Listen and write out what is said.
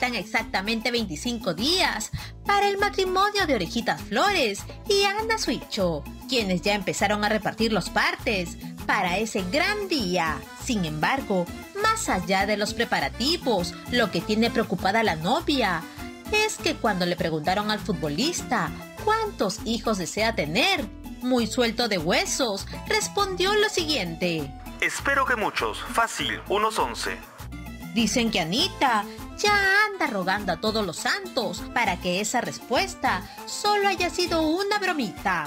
faltan exactamente 25 días para el matrimonio de Orejitas Flores y Ana Suicho, quienes ya empezaron a repartir los partes para ese gran día. Sin embargo, más allá de los preparativos, lo que tiene preocupada la novia es que cuando le preguntaron al futbolista cuántos hijos desea tener, muy suelto de huesos, respondió lo siguiente. Espero que muchos, fácil, unos 11. Dicen que Anita ya anda rogando a todos los santos para que esa respuesta solo haya sido una bromita.